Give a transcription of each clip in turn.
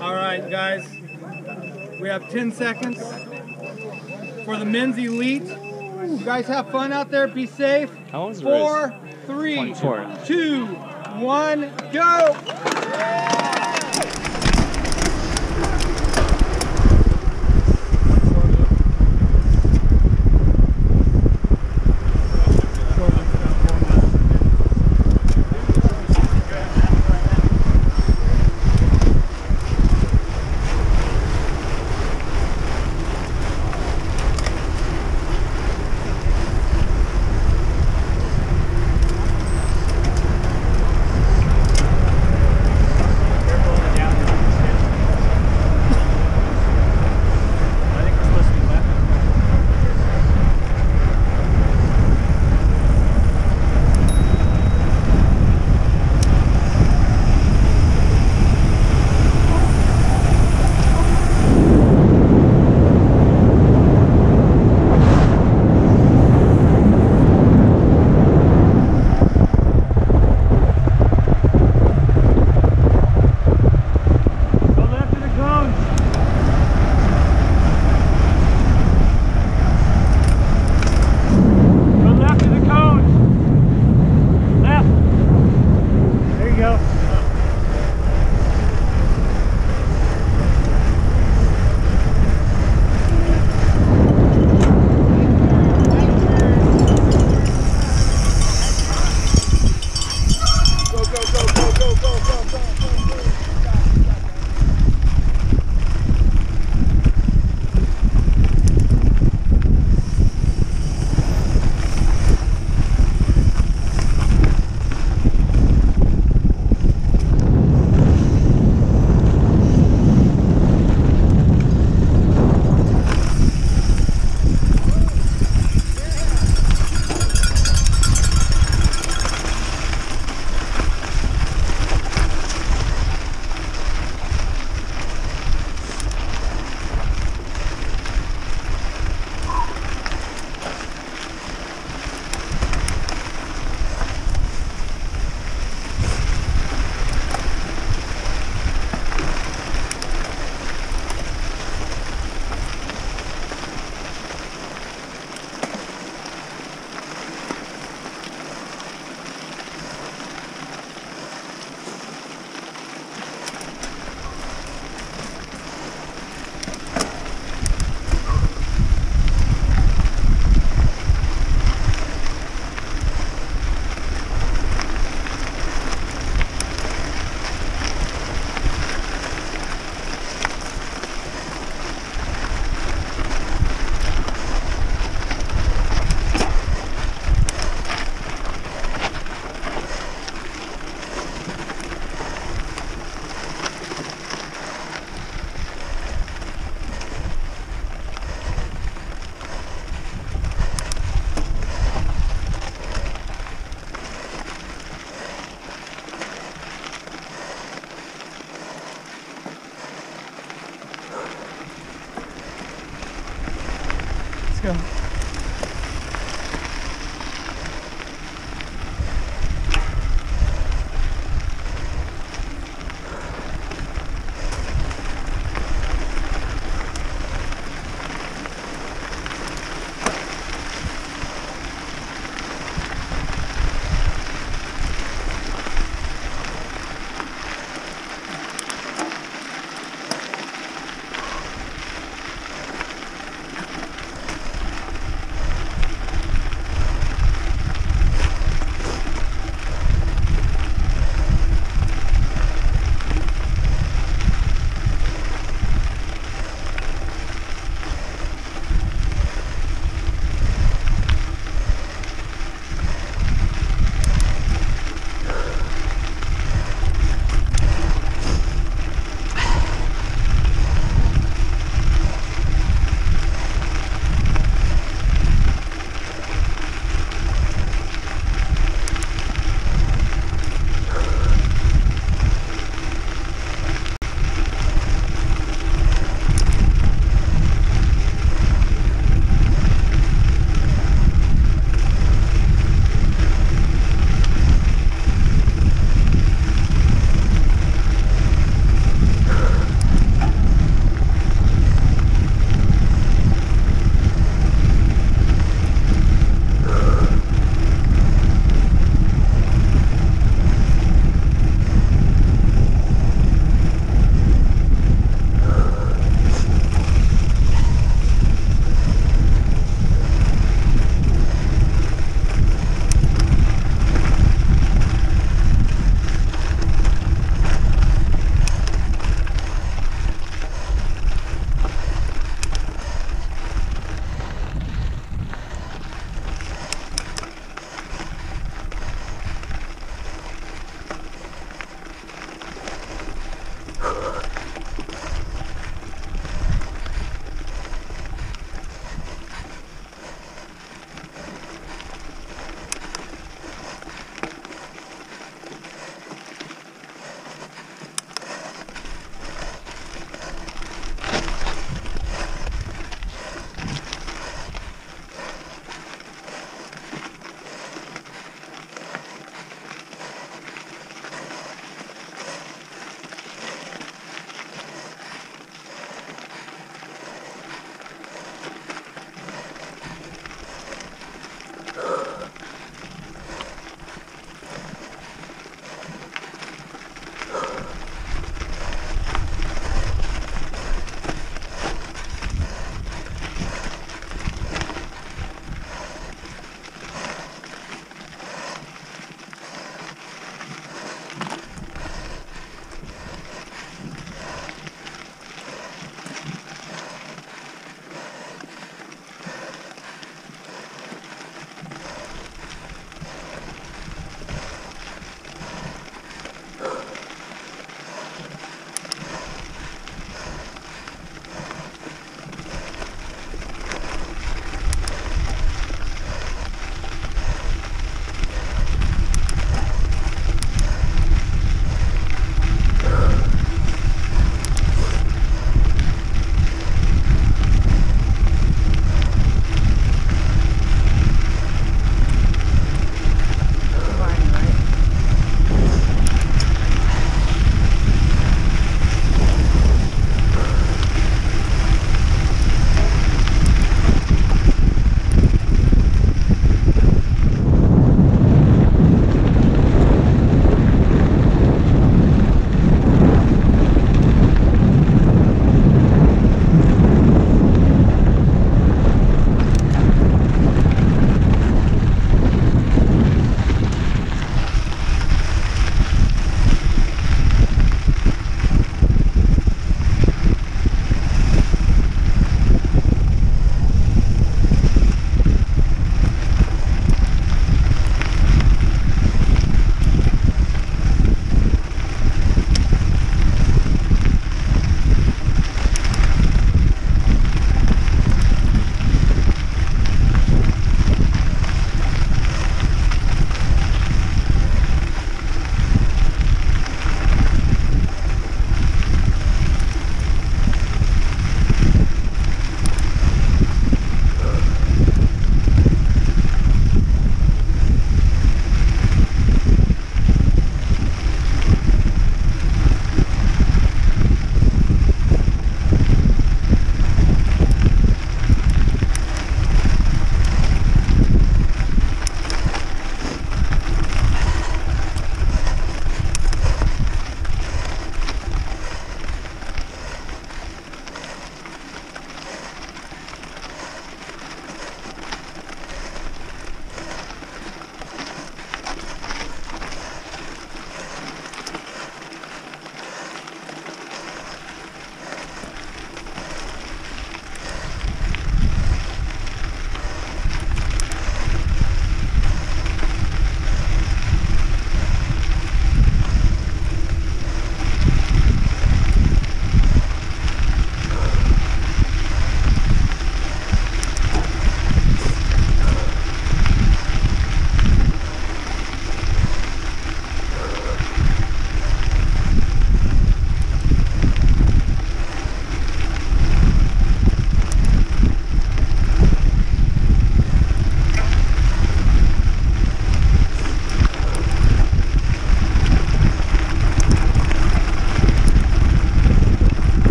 All right, guys. We have 10 seconds for the men's elite. You guys have fun out there. Be safe. How long is the Four, three, 24. two, one, go.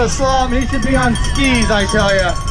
He should be on skis, I tell you.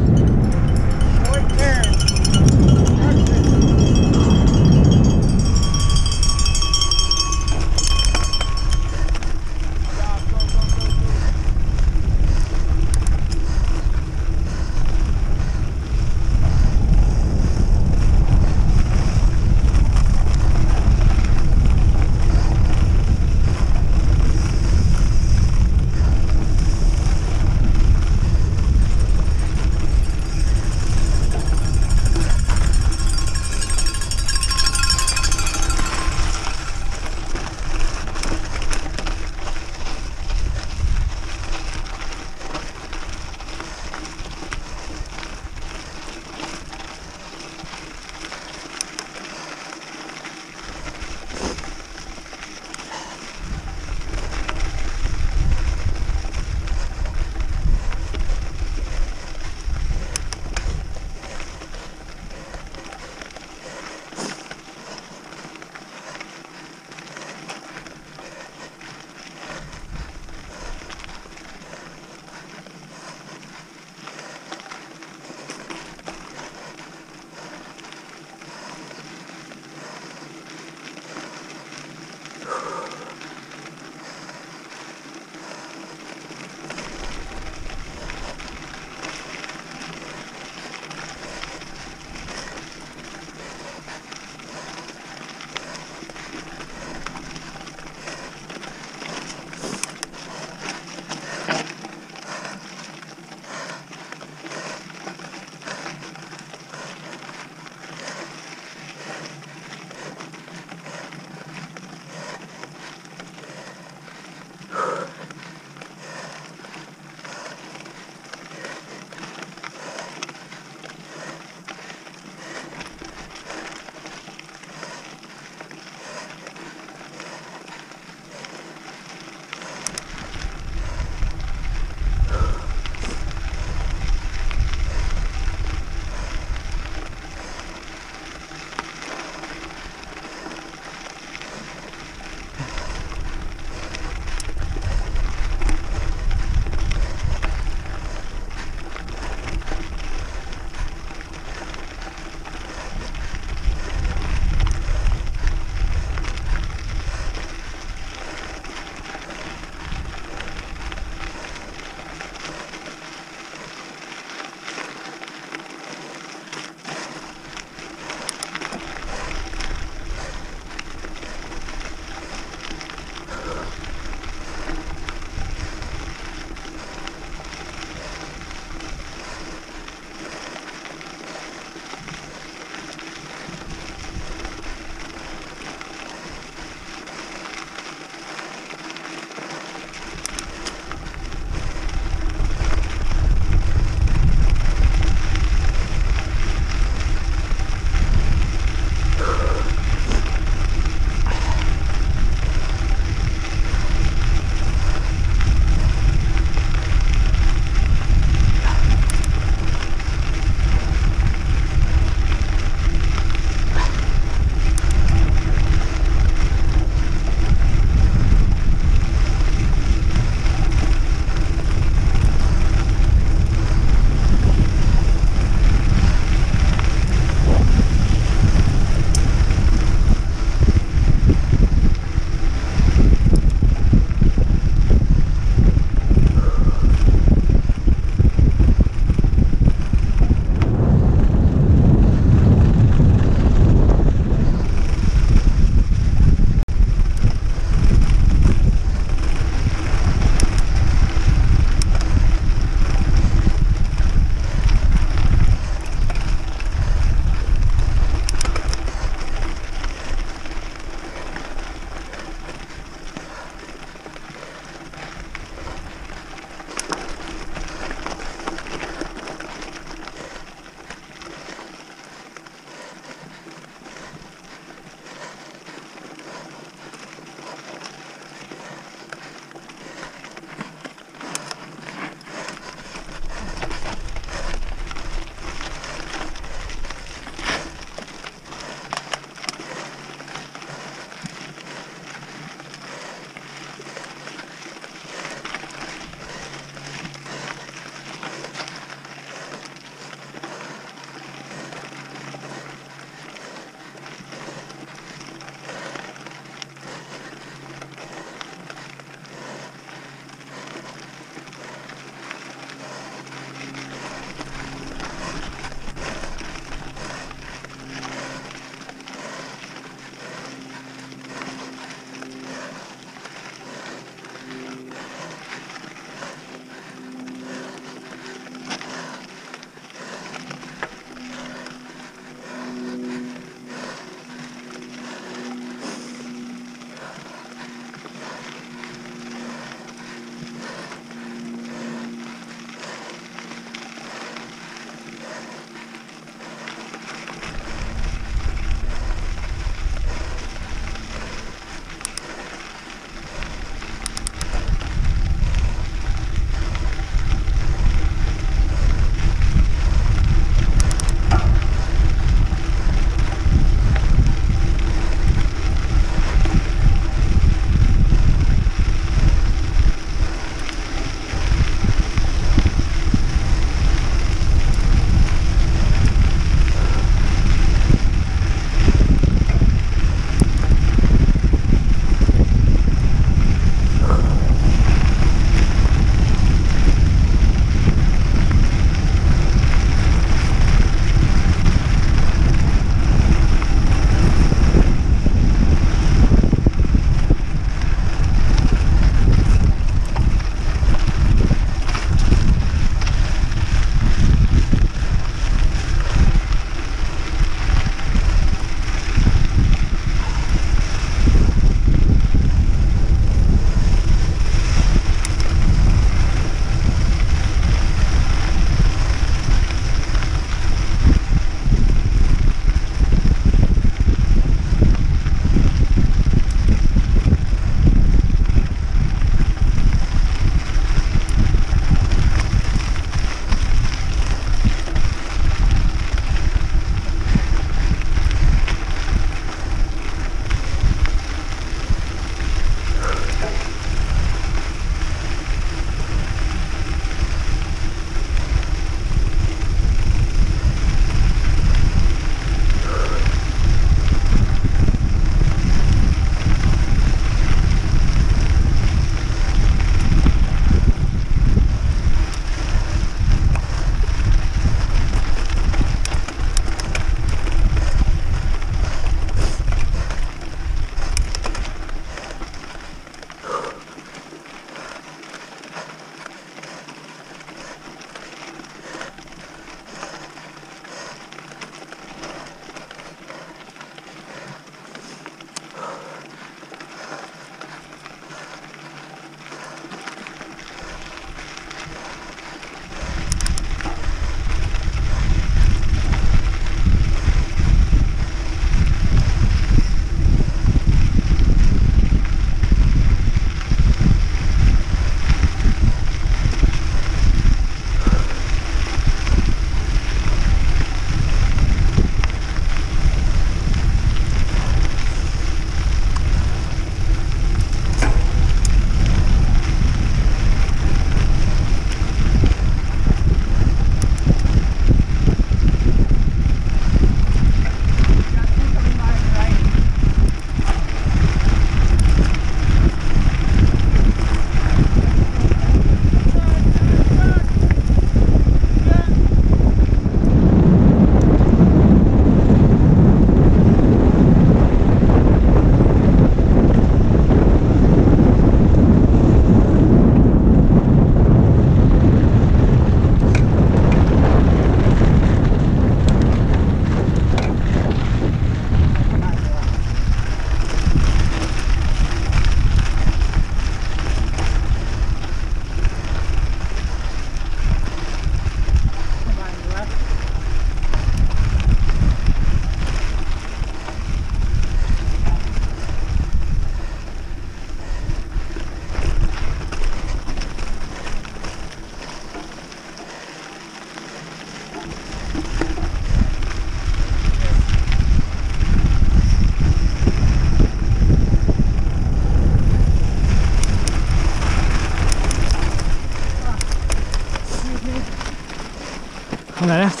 On the left.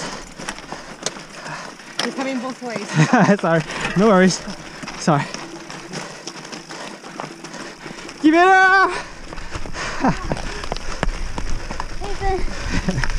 You're coming both ways. Sorry, no worries. Sorry. Give it up! Keep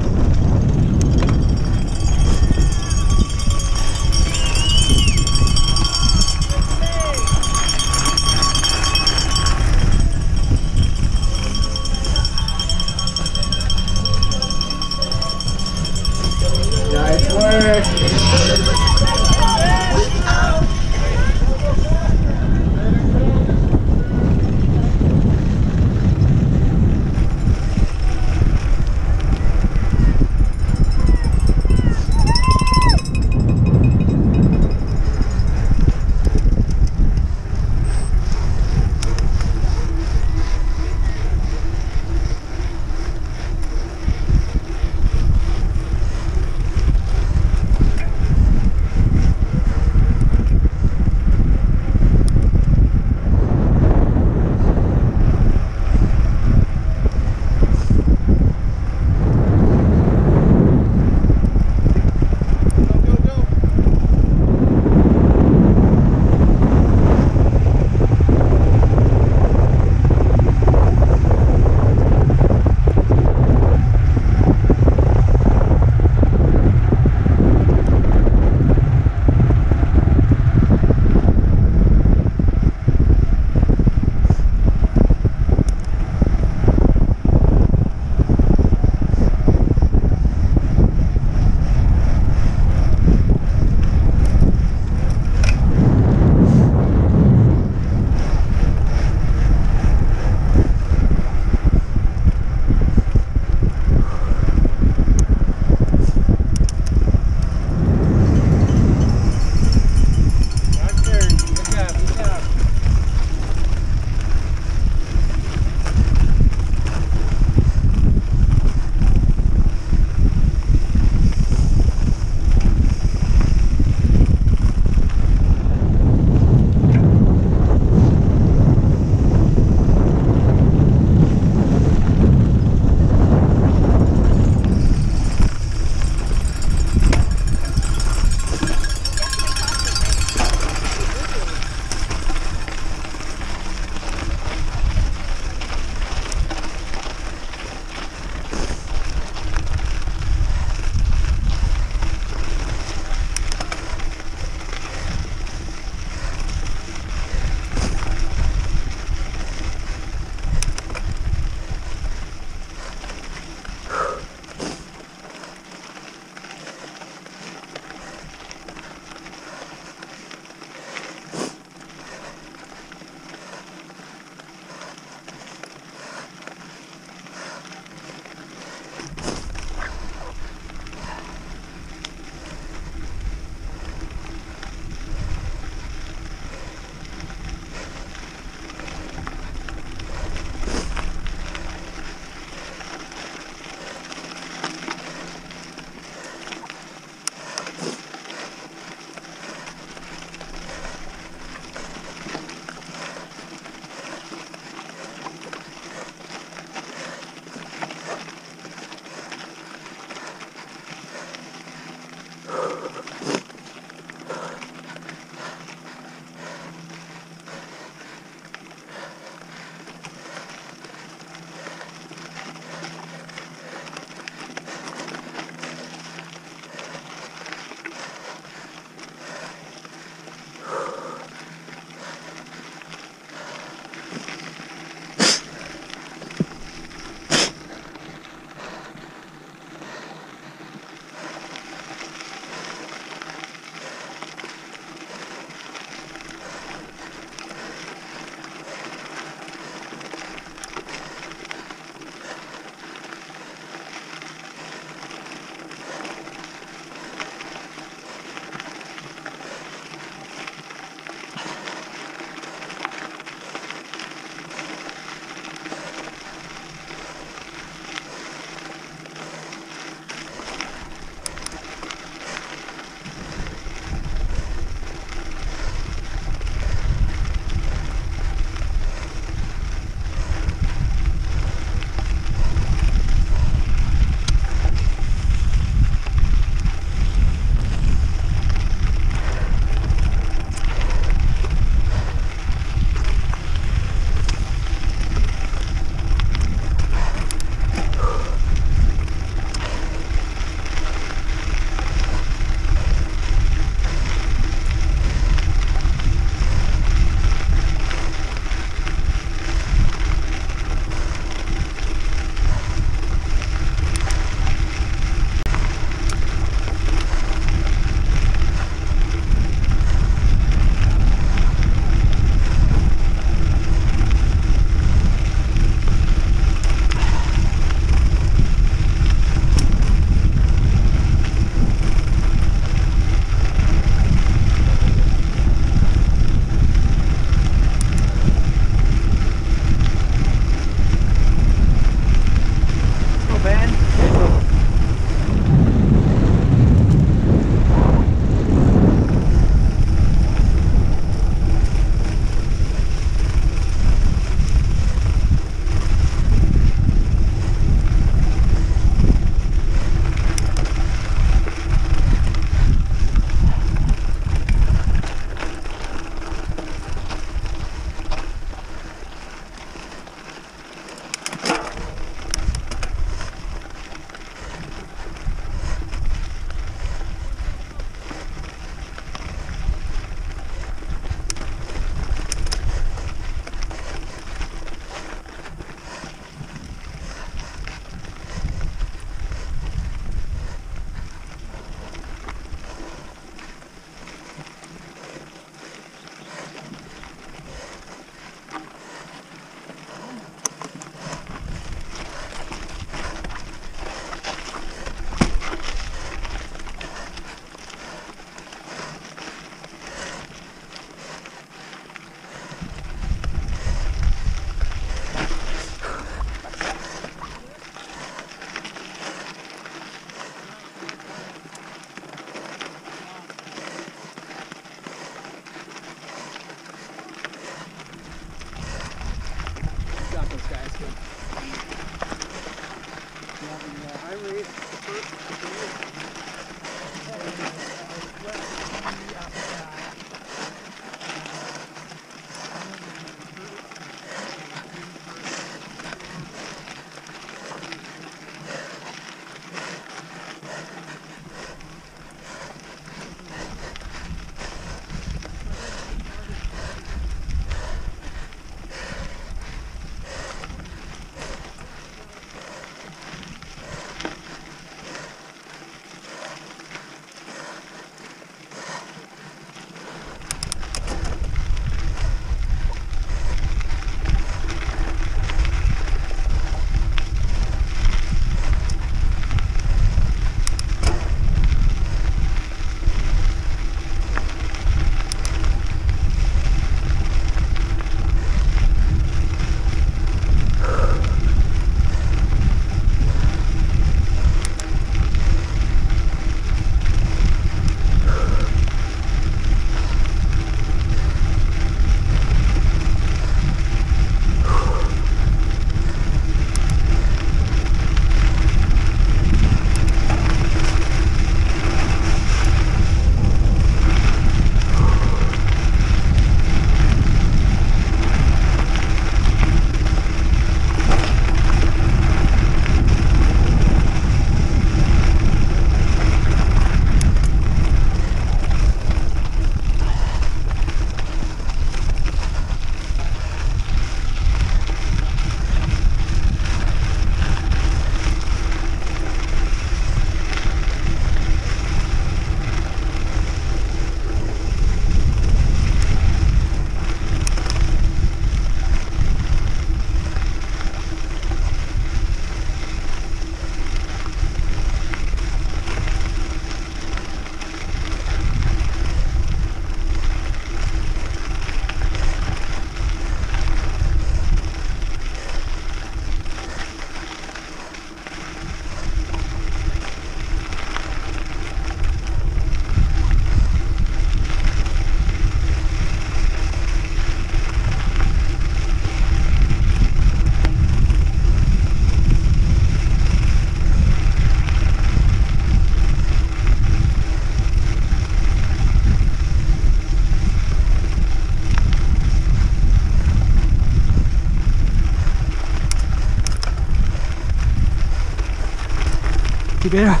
up.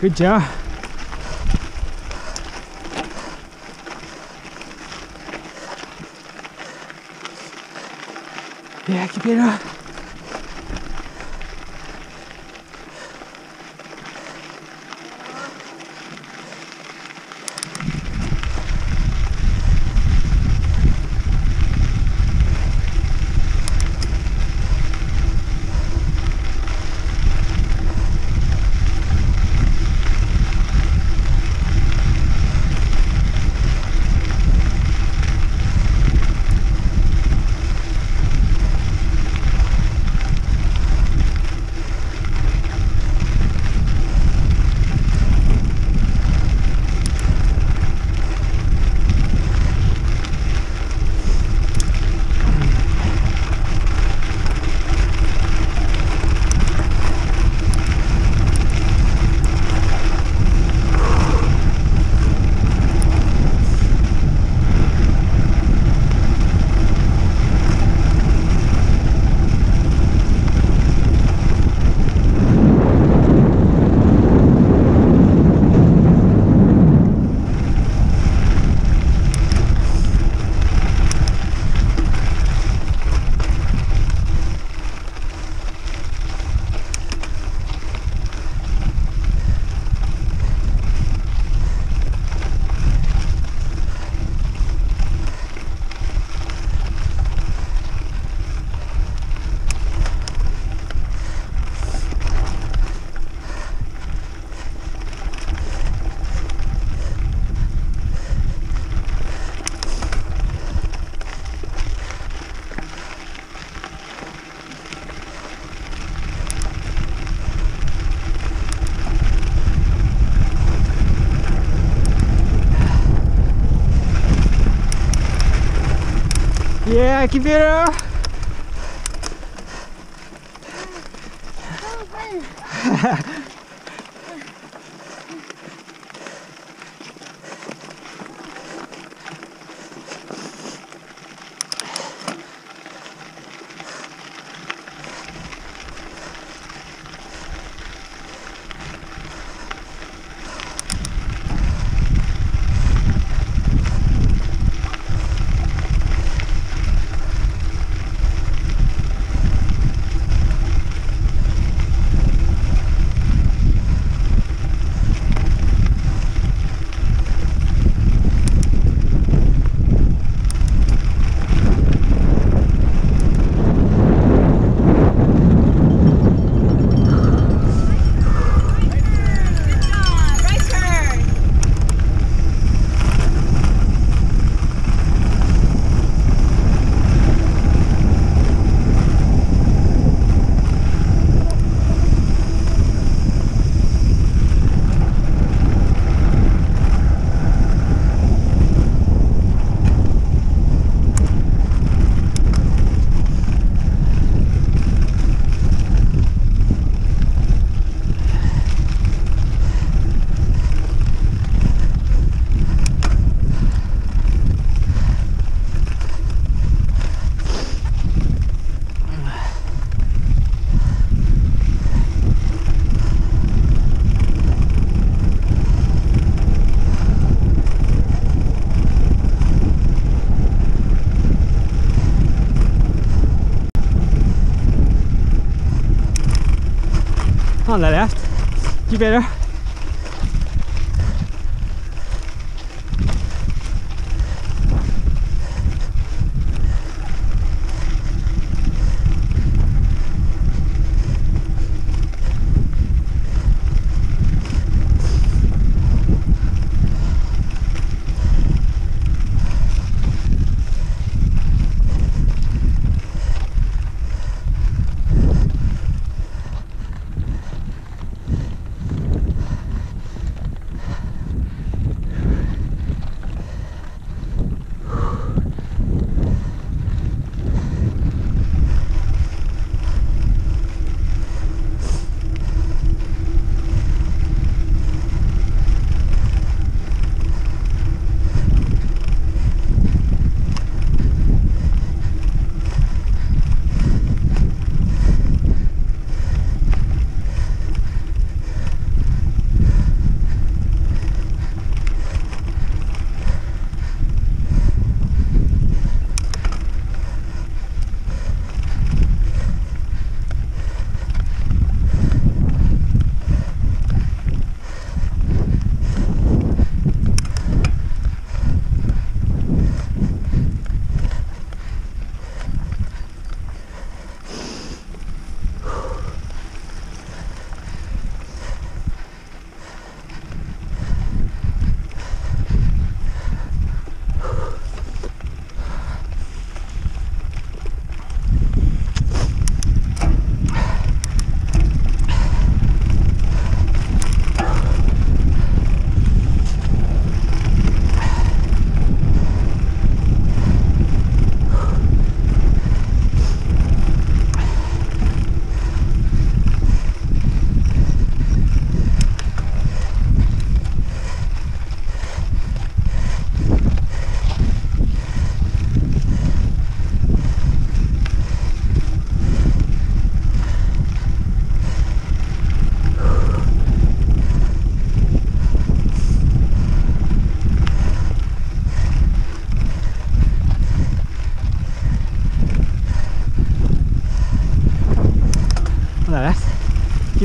Good job. Yeah, keep it up. Yeah, keep it On the left. You it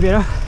Keep